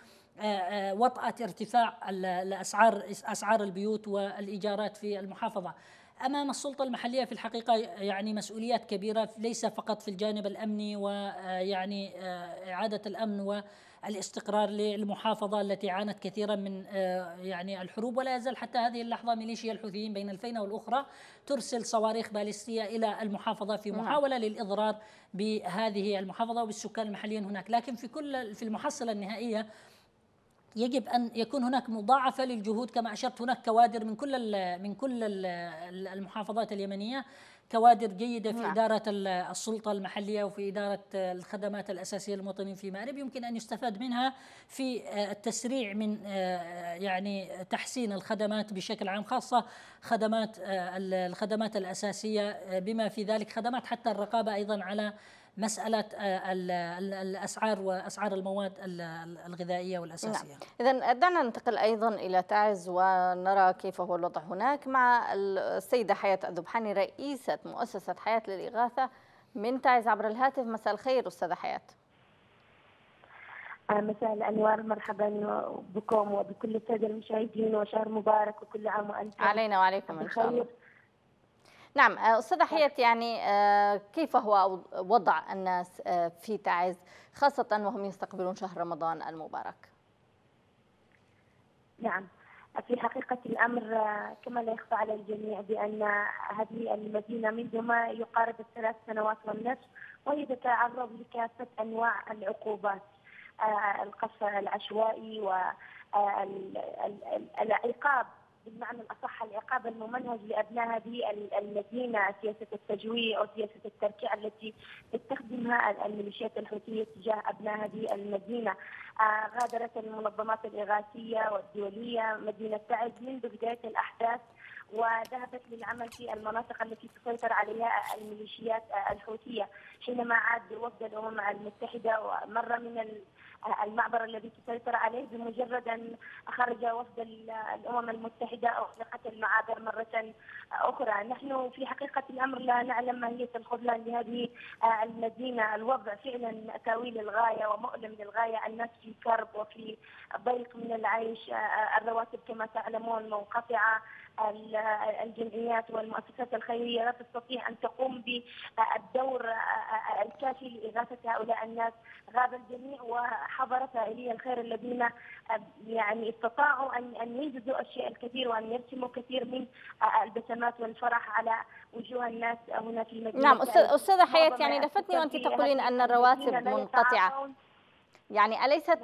Speaker 2: وطأة ارتفاع الأسعار أسعار البيوت والإيجارات في المحافظة. أمام السلطة المحلية في الحقيقة يعني مسؤوليات كبيرة ليس فقط في الجانب الأمني ويعني آه، إعادة الأمن والاستقرار للمحافظة التي عانت كثيرا من آه، يعني الحروب ولا يزال حتى هذه اللحظة ميليشيا الحوثيين بين الفينه والأخرى ترسل صواريخ باليستية إلى المحافظة في نعم. محاولة للإضرار بهذه المحافظة وبالسكان المحليين هناك لكن في كل في المحصلة النهائية يجب أن يكون هناك مضاعفة للجهود كما أشرت هناك كوادر من كل من كل المحافظات اليمنية كوادر جيدة في نعم. إدارة السلطة المحلية وفي إدارة الخدمات الأساسية للمواطنين في مأرب يمكن أن يستفاد منها في التسريع من يعني تحسين الخدمات بشكل عام خاصة خدمات الخدمات الأساسية بما في ذلك خدمات حتى الرقابة أيضا على مسألة آه، الأسعار وأسعار المواد الغذائية والأساسية. نعم.
Speaker 1: اذا دعنا ننتقل أيضا إلى تعز ونرى كيف هو الوضع هناك مع السيدة حياة الذبحاني رئيسة مؤسسة حياة للإغاثة من تعز عبر الهاتف. مساء الخير أستاذة حياة.
Speaker 11: آه، مساء الأنوار. مرحبا بكم وبكل السادة المشاهدين وشهر مبارك وكل عام وأنتم
Speaker 1: علينا وعليكم إن شاء الله. نعم آه، أستاذة حياه يعني آه، كيف هو وضع الناس في تعز خاصة وهم يستقبلون شهر رمضان المبارك؟
Speaker 11: نعم في حقيقة الأمر كما لا يخفى على الجميع بأن هذه المدينة منذ ما يقارب الثلاث سنوات والنصف وهي تتعرض لكافة أنواع العقوبات آه، القصف العشوائي والعقاب بالمعنى الأصح العقاب الممنهج لأبناء هذه المدينة سياسة التجويع أو سياسة التركيع التي تستخدمها الميليشيات الحوثية تجاه أبناء هذه المدينة. آه، غادرت المنظمات الإغاثية والدولية مدينة تعز منذ بداية الأحداث وذهبت للعمل في المناطق التي تسيطر عليها الميليشيات الحوثية حينما عاد وفد الأمم المتحدة ومر من المعبر الذي تسيطر عليه بمجرد أن خرج وفد الأمم المتحدة أغلقت المعابر مرة أخرى، نحن في حقيقة الأمر لا نعلم ماهيه الخذلان لهذه المدينة، الوضع فعلا مأساوي للغايه ومؤلم للغاية، الناس في كرب وفي ضيق من العيش، الرواتب كما تعلمون منقطعة، الجمعيات والمؤسسات الخيرية لا تستطيع أن تقوم بالدور الكافي لإغاثة هؤلاء الناس. غاب الجميع وحضر فاعلي الخير الذين يعني استطاعوا ان أن ينجزوا الشيء الكثير وأن يرسموا كثير من البسمات والفرح على وجوه الناس هنا في المدينة.
Speaker 1: نعم أستاذة حياة يعني لفتني وأنت تقولين أن الرواتب منقطعة. يعني أليست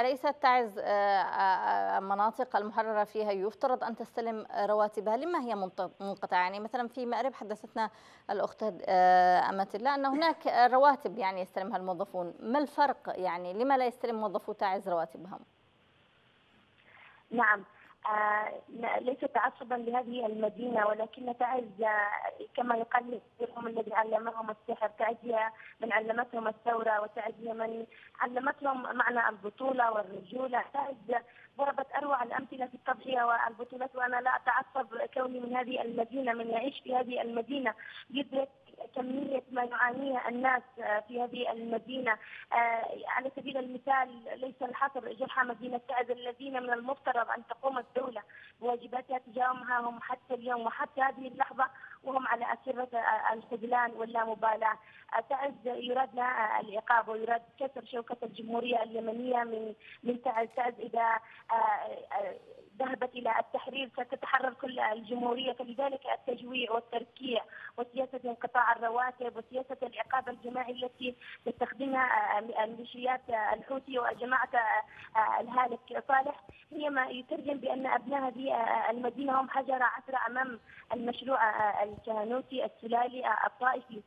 Speaker 1: أليست تعز آه، آه، آه، مناطق المحررة فيها يفترض أن تستلم رواتبها لما هي منقطعة؟ يعني مثلا في مأرب حدثتنا الأخت أمة الله أن هناك رواتب يعني يستلمها الموظفون. ما الفرق يعني؟ لما لا يستلم موظفو تعز رواتبهم؟
Speaker 11: نعم. آه، ليس تعصبا لهذه المدينة ولكن تعز كما يقال هم الذي علمهم السحر تعز هي من علمتهم الثورة وتعز هي من علمتهم معنى البطولة والرجولة تعز ضربت أروع الأمثلة في التضحية والبطولات وأنا لا أتعصب كوني من هذه المدينة من يعيش في هذه المدينة. يدرك كمية ما يعانيه الناس آه، في هذه المدينة. آه، على سبيل المثال ليس الحصر جرحى مدينة تعز الذين من المفترض أن تقوم الدولة. بواجباتها تجاههم هم حتى اليوم وحتى هذه اللحظة وهم على أسرة آه، الخذلان واللامبالاة. تعز يراد لها العقاب ويراد كسر شوكة الجمهورية اليمنية من من تعز تعز إذا ذهبت إلى التحرير ستتحرر كل الجمهورية فلذلك التجويع والتركيع وسياسة انقطاع الرواتب وسياسة العقاب الجماعي التي تستخدمها الميليشيات الحوثي وجماعة الهالك صالح. هي ما يترجم بأن أبناء هذه المدينة هم حجر عثره أمام المشروع الكهنوتي السلالي الطائفي.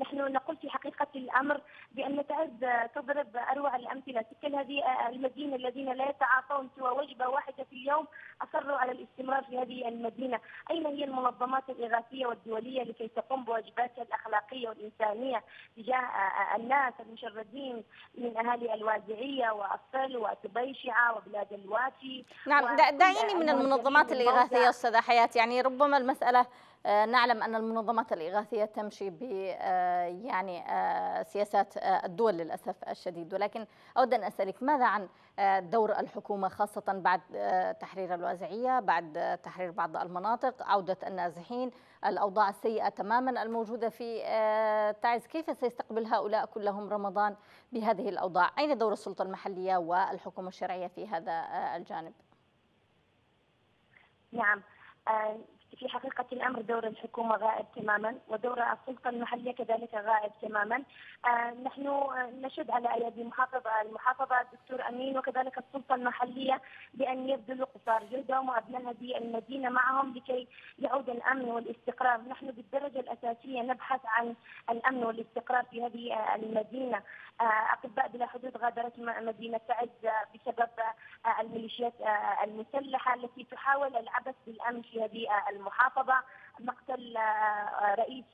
Speaker 11: نحن نقول في حقيقة الأمر بأن تعز تضرب أروع الأمثلة. تلك هذه المدينة الذين لا يتعاطون سوى وجبة واحدة في اليوم أصروا على الاستمرار في هذه المدينة، أين هي المنظمات الإغاثية والدولية لكي تقوم بواجباتها الأخلاقية والإنسانية تجاه الناس المشردين من أهالي الوازعية واصل وتبيشعه وبلاد الواتي
Speaker 1: نعم دعيني من المنظمات الإغاثية أستاذة حياة. يعني ربما المسألة آه، نعلم أن المنظمات الإغاثية تمشي ب آه، يعني آه، سياسات الدول للأسف الشديد. ولكن أود أن أسألك ماذا عن دور الحكومة خاصة بعد تحرير الوازعية بعد تحرير بعض المناطق عودة النازحين الأوضاع السيئة تماما الموجودة في تعز؟ كيف سيستقبل هؤلاء كلهم رمضان بهذه الأوضاع؟ أين دور السلطة المحلية والحكومة الشرعية في هذا الجانب؟
Speaker 11: نعم. في حقيقة الأمر دور الحكومة غائب تماما ودور السلطة المحلية كذلك غائب تماما. آه نحن نشد على أيدي محافظة المحافظة الدكتور أمين وكذلك السلطة المحلية بأن يبذلوا قصار جهدهم وأبناء هذه المدينة معهم لكي يعود الأمن والاستقرار. نحن بالدرجة الأساسية نبحث عن الأمن والاستقرار في هذه المدينة. آه أطباء بلا حدود غادرت مدينة تعز بسبب آه الميليشيات آه، المسلحة التي تحاول العبث بالأمن في هذه المحافظة. مقتل رئيس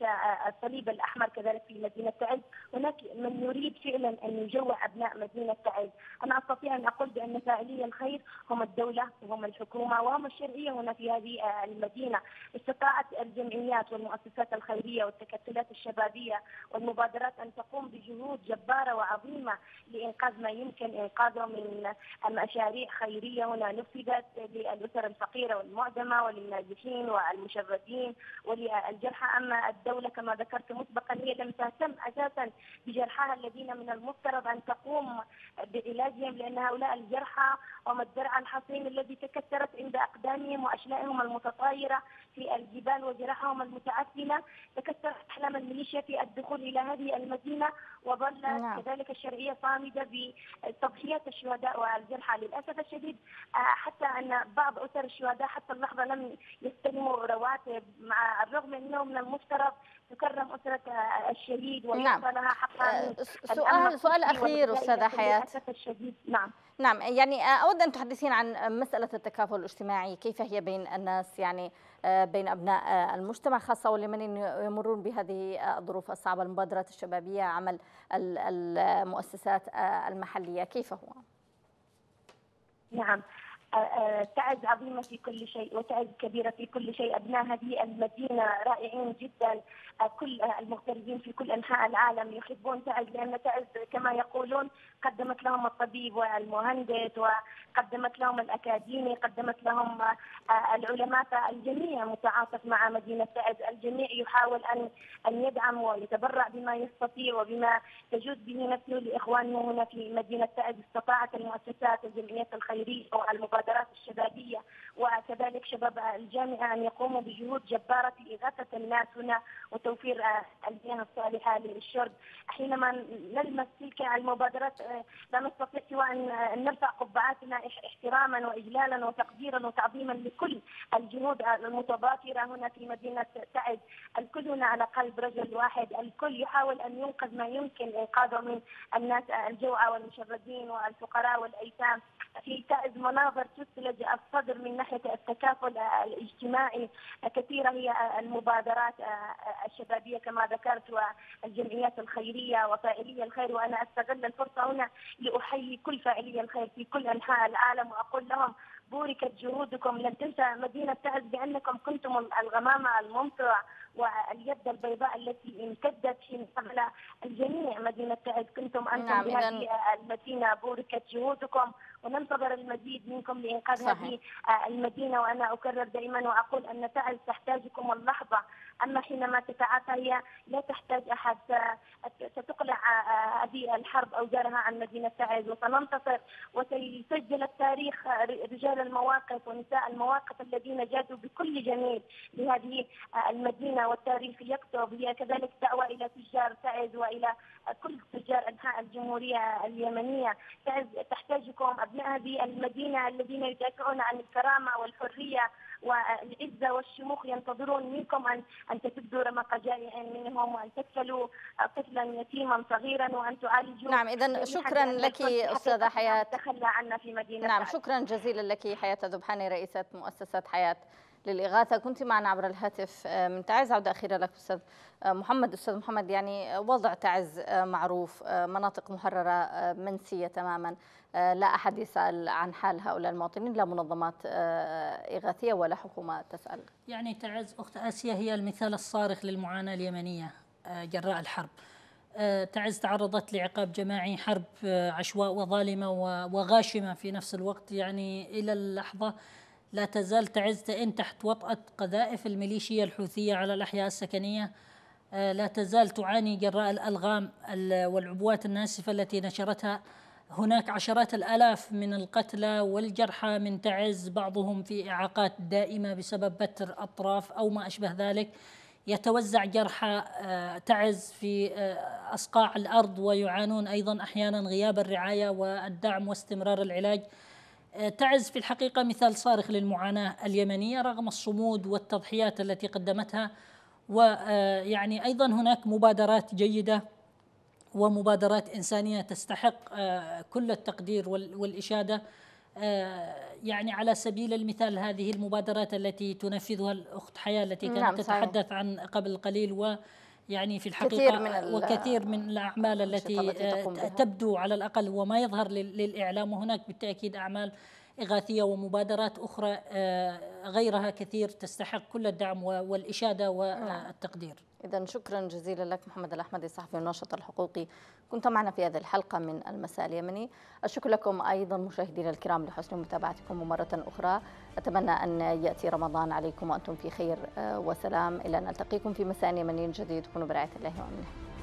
Speaker 11: الصليب الأحمر كذلك في مدينة تعز. هناك من يريد فعلا أن يجوع أبناء مدينة تعز. أنا أستطيع أن أقول بأن فاعلي الخير هم الدولة وهم الحكومة وهم الشرعية هنا في هذه المدينة. استطاعت الجمعيات والمؤسسات الخيرية والتكتلات الشبابية والمبادرات أن تقوم بجهود جبارة وعظيمة لإنقاذ ما يمكن إنقاذه من مشاريع خيرية هنا. نفذت للأسر الفقيرة والمعدمة وللنازحين والمشردين. وللجرحى أما الدولة كما ذكرت مسبقا هي لم تهتم أساسا بجرحاها الذين من المفترض أن تقوم بعلاجهم لأن هؤلاء الجرحى هم الدرع الحصين الذي تكسرت عند أقدامهم وأشلائهم المتطايرة في الجبال وجراحهم المتعفنة تكسرت أحلام الميليشيا في الدخول إلى هذه المدينة وظلت نعم. كذلك الشرعية صامدة بتضحيات الشهداء والجرحى. للأسف الشديد آه، حتى أن بعض أسر الشهداء حتى اللحظة لم يستلموا رواتب مع الرغم أنه من المفترض تكرم أسرة الشهيد ويعطى نعم. لها حقها
Speaker 1: آه، سؤال سؤال أخير أستاذة حياة.
Speaker 11: للأسف الشديد نعم.
Speaker 1: نعم يعني آه، أود أن تحدثين عن مسألة التكافل الاجتماعي. كيف هي بين الناس؟ يعني آه، بين أبناء المجتمع خاصة واليمنيين يمرون بهذه الظروف الصعبة المبادرات الشبابية عمل المؤسسات المحلية كيف هو؟
Speaker 11: نعم تعز عظيمة في كل شيء وتعز كبيرة في كل شيء. أبناء هذه المدينة رائعين جدا. كل المغتربين في كل أنحاء العالم يحبون تعز لأن تعز كما يقولون قدمت لهم الطبيب والمهندس وقدمت لهم الأكاديمي قدمت لهم العلماء. الجميع متعاطف مع مدينة تعز. الجميع يحاول أن أن يدعم ويتبرع بما يستطيع وبما تجود به نفسه لإخوانه هنا في مدينة تعز. استطاعت المؤسسات الجمعيات الخيرية والمبادرات الشبابية وكذلك شباب الجامعة أن يقوموا بجهود جبارة في إغاثة الناس هنا وتوفير المياه الصالحة للشرب حينما نلمس تلك المبادرات لا نستطيع سوى أن نرفع قبعاتنا احتراما وإجلالا وتقديرا وتعظيما لكل الجهود المتضافرة هنا في مدينة تعز الكل هنا على قلب رجل واحد. الكل يحاول أن ينقذ ما يمكن إنقاذه من الناس الجوعى والمشردين والفقراء والأيتام. في تعز مناظر تثلج الصدر من ناحية التكافل الاجتماعي. كثيرة هي المبادرات الشبابية كما ذكرت والجمعيات الخيرية وفاعلية الخير. وأنا أستغل الفرصة هنا لأحيي كل فاعلية الخير في كل أنحاء العالم وأقول لهم بوركت جهودكم. لن تنسى مدينة تعز بأنكم كنتم الغمامة الممطرة واليد البيضاء التي امتدت في على الجميع. مدينة تعز كنتم أنتم نعم بهذه المدينة. بوركت جهودكم. وننتظر المزيد منكم لإنقاذ هذه المدينة وأنا أكرر دائما وأقول أن تعز تحتاجكم اللحظة أما حينما تتعافى هي لا تحتاج أحد. ستقلع هذه الحرب أوزارها عن مدينة تعز وسننتصر. وسيسجل التاريخ رجال المواقف ونساء المواقف الذين جادوا بكل جميل لهذه المدينة والتاريخ يكتب. هي كذلك دعوة إلى تجار تعز وإلى كل تجار أنحاء الجمهورية اليمنية. تعز تحتاجكم أبناء هذه المدينة الذين يدافعون عن الكرامة والحرية والعزة والشموخ ينتظرون منكم أن أن تسدوا رمق جائع منهم وأن تكفلوا طفلا يتيما صغيرا وأن تعالجوا
Speaker 1: نعم إذا شكرا لك أستاذة حياة.
Speaker 11: تخلى عنا في مدينة
Speaker 1: نعم شكرا جزيلا لك حياة ذبحاني رئيسة مؤسسة حياة. للإغاثة. كنت معنا عبر الهاتف من تعز عودة أخيرة لك أستاذ محمد. أستاذ محمد يعني وضع تعز معروف مناطق محررة منسية تماما لا أحد يسأل عن حال هؤلاء المواطنين. لا منظمات إغاثية ولا حكومة تسأل.
Speaker 2: يعني تعز أخت آسيا هي المثال الصارخ للمعاناة اليمنية جراء الحرب. تعز تعرضت لعقاب جماعي حرب عشواء وظالمة وغاشمة في نفس الوقت. يعني إلى اللحظة لا تزال تعز تئن تحت وطأة قذائف الميليشيا الحوثية على الأحياء السكنية. لا تزال تعاني جراء الألغام والعبوات الناسفة التي نشرتها. هناك عشرات الآلاف من القتلى والجرحى من تعز بعضهم في إعاقات دائمة بسبب بتر أطراف أو ما أشبه ذلك. يتوزع جرحى تعز في أصقاع الأرض ويعانون أيضا أحيانا غياب الرعاية والدعم واستمرار العلاج. تعز في الحقيقة مثال صارخ للمعاناة اليمنية رغم الصمود والتضحيات التي قدمتها. ويعني أيضا هناك مبادرات جيدة ومبادرات إنسانية تستحق كل التقدير والإشادة. يعني على سبيل المثال هذه المبادرات التي تنفذها الأخت حياة التي كانت
Speaker 1: نعم،
Speaker 2: تتحدث عن قبل قليل و يعني في الحقيقة كثير من وكثير من الأعمال التي, تبدو على الأقل وما يظهر للإعلام وهناك بالتأكيد أعمال إغاثية ومبادرات أخرى غيرها كثير تستحق كل الدعم والإشادة والتقدير.
Speaker 1: إذا شكرا جزيلا لك محمد الأحمدي الصحفي والناشط الحقوقي. كنت معنا في هذه الحلقة من المساء اليمني. الشكر لكم أيضا مشاهدينا الكرام لحسن متابعتكم ومرة أخرى. أتمنى أن يأتي رمضان عليكم وأنتم في خير وسلام. إلى أن نلتقيكم في مساء يمني جديد. كونوا برعاية الله وأمنه.